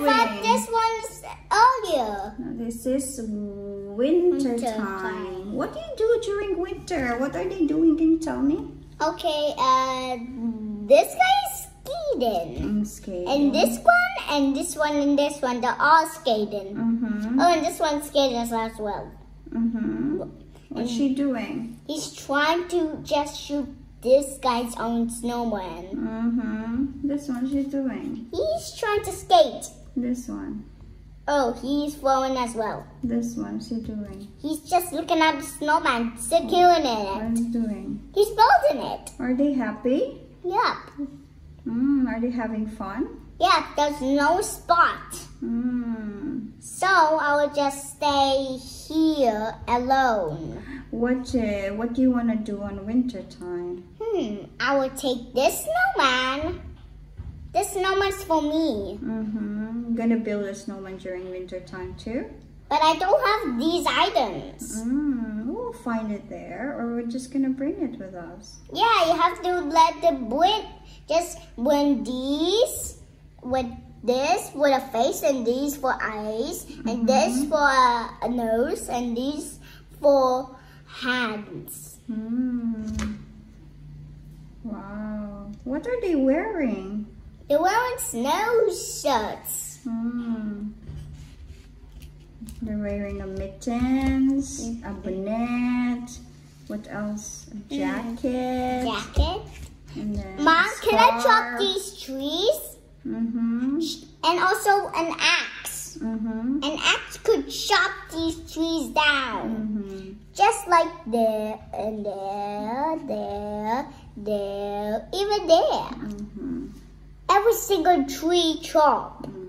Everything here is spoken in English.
thought this one's earlier. No, This is winter, Winter time. time. What do you do during winter? What are they doing? Can you tell me? Okay, uh, this guy is skating. I'm skating. And this one, and this one, and this one, they're all skating. Mm-hmm. Oh, and this one's skating as well. Mm-hmm. What's she doing? He's trying to just shoot this guy's own snowman. Mm-hmm. This one she's doing. He's trying to skate. This one. Oh, he's throwing as well. This one she doing. He's just looking at the snowman, still killing What it. is doing? He's building it. Are they happy? Yep. Mm, are they having fun? Yeah, there's no spot. Mm. So I will just stay here alone. What uh, What do you want to do on winter time? Hmm, I will take this snowman. This snowman's for me. Mm-hmm. Gonna build a snowman during winter time too. But I don't have these items. Mm, we'll find it there, or we're just gonna bring it with us. Yeah, you have to let the bring just when these with this with a face and these for eyes and this for a, a nose and these for hands. Mm. Wow. What are they wearing? They're wearing snow shirts. Mm. They're wearing a mittens, a bonnet. What else? A jacket. Jacket. And then Mom, can I chop these trees? Mm-hmm. And also an axe. Mm-hmm. An axe these trees down. Mm-hmm. Just like there and there, there, there, even there. Mm-hmm. Every single tree chop. Mm-hmm.